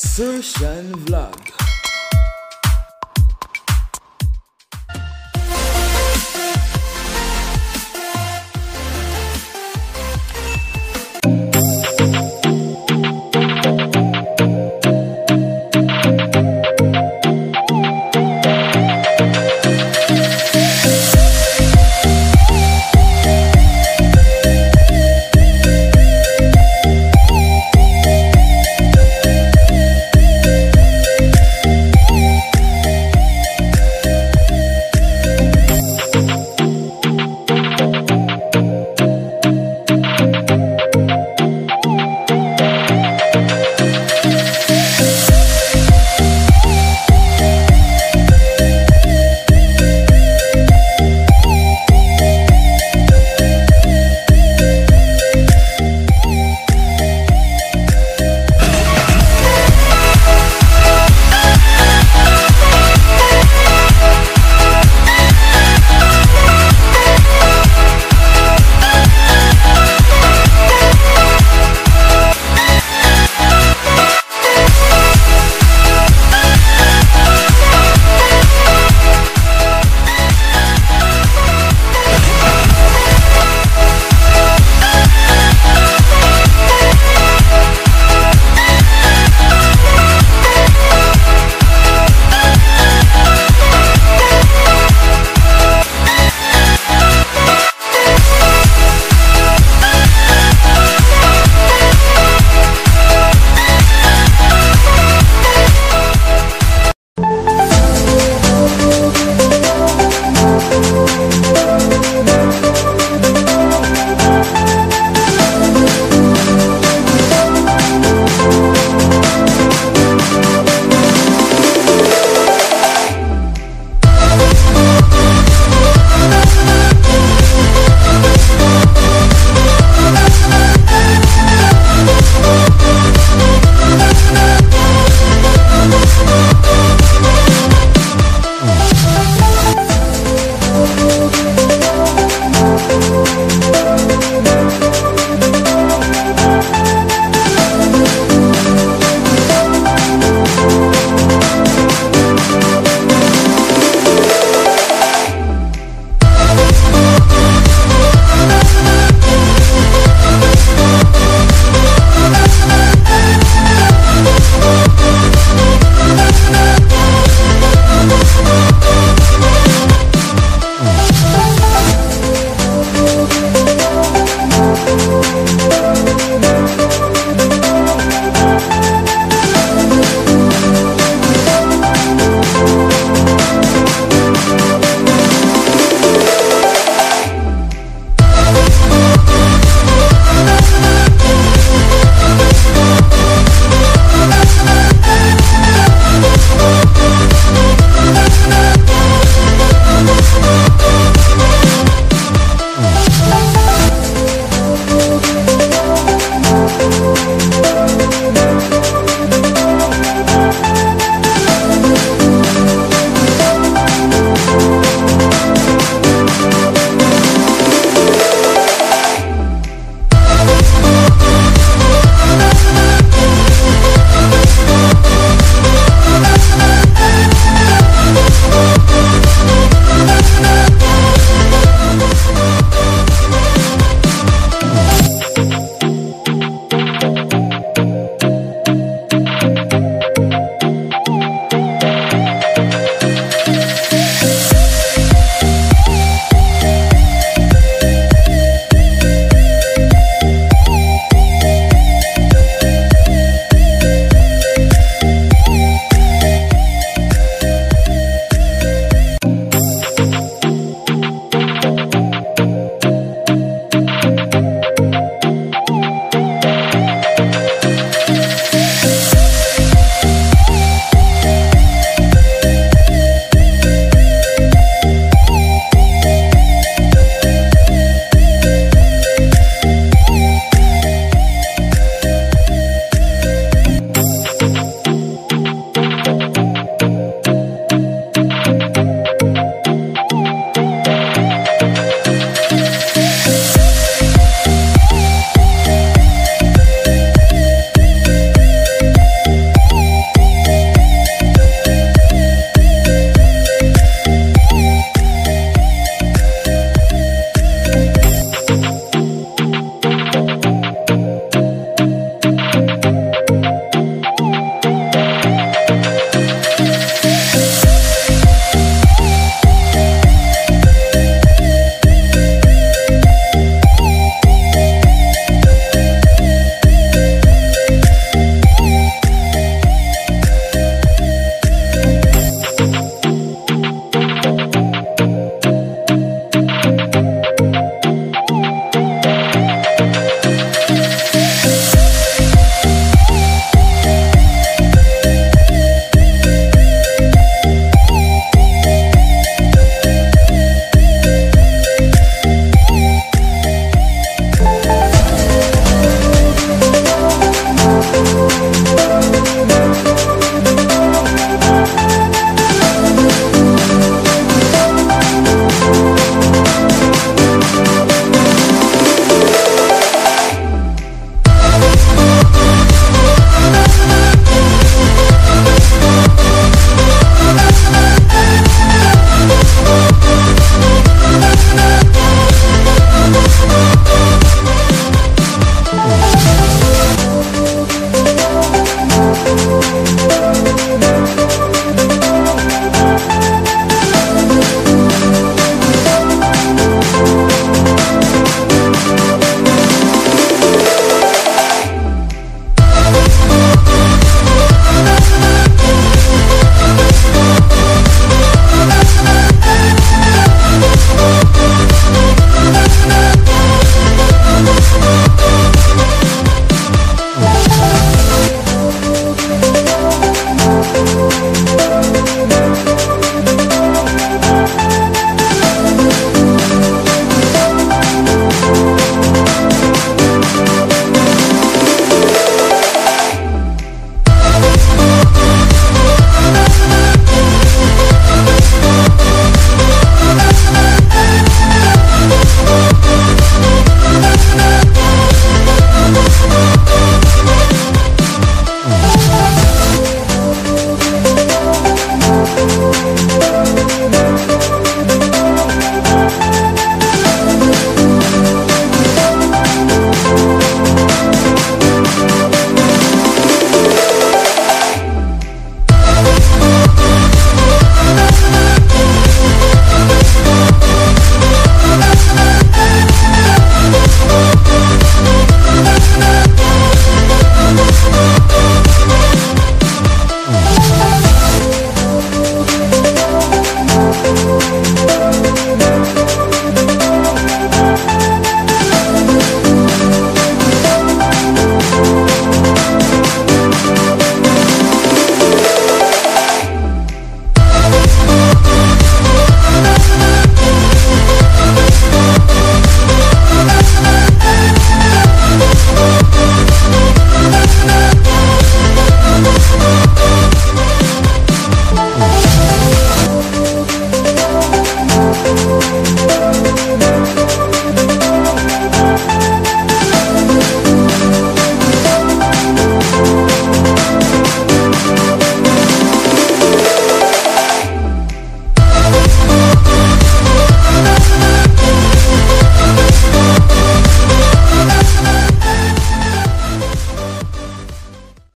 Search and Vlog.